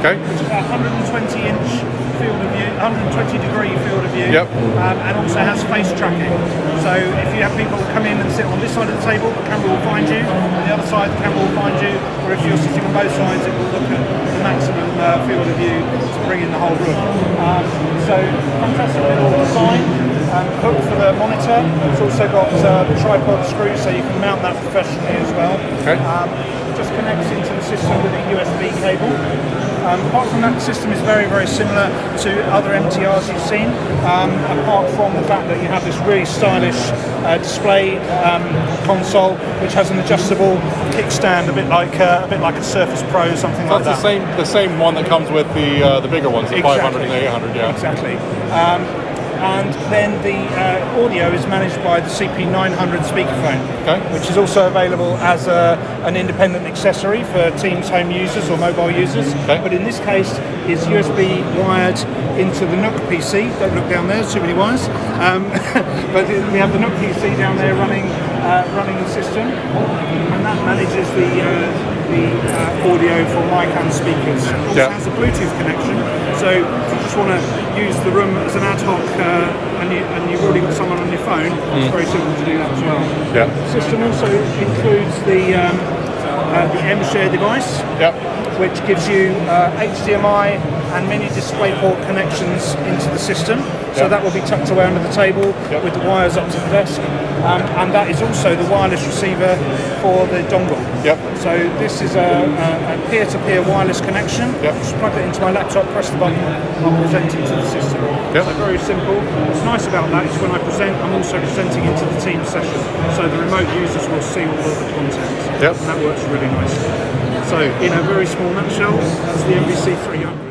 Okay. which is a 120 inch field of view, 120 degree field of view, Yep. um, and also has face tracking. So if you have people come in and sit on this side of the table, the camera will find you. On the other side, the camera will find you. Or if you're sitting on both sides, it will look at the maximum uh, field of view to bring in the whole room. Um, so fantastic little design. Um, hook for the monitor. It's also got uh, tripod screws so you can mount that professionally as well. Okay. Um, it just connects into the system with a USB cable. Um, apart from that, the system is very, very similar to other MTRs you've seen. Um, apart from the fact that you have this really stylish uh, display um, console, which has an adjustable kickstand, a bit like uh, a bit like a Surface Pro, something like That's that. the same the same one that comes with the uh, the bigger ones, the 500 and the 800. Yeah. Exactly. And then the uh, audio is managed by the CP900 speakerphone, Okay. which is also available as a, an independent accessory for Teams home users or mobile users. Okay. But in this case, is USB wired into the NUC PC. Don't look down there, too many wires. Um, but we have the NUC PC down there running uh, running the system, and that manages the uh, the uh, audio from mic and speakers. It also Yeah. has a Bluetooth connection, so if you just want to use the room as an ad hoc uh, and, you, and you've already got someone on your phone, it's very simple to do that as well. Yeah. The system also includes the um, uh, the M-Share device, which gives you uh, HDMI and mini DisplayPort connections into the system. So that will be tucked away under the table Yep. with the wires up to the desk. Um, and that is also the wireless receiver for the dongle. Yep. So this is a, a, a peer-to-peer wireless connection. Yep. Just plug it into my laptop, press the button, I'll present it to the system. Yep. So very simple. What's nice about that is when I present, I'm also presenting into the team session. So the remote users will see all of the content. Yep. And that works really nicely. So in a very small nutshell, that's the MVC 300.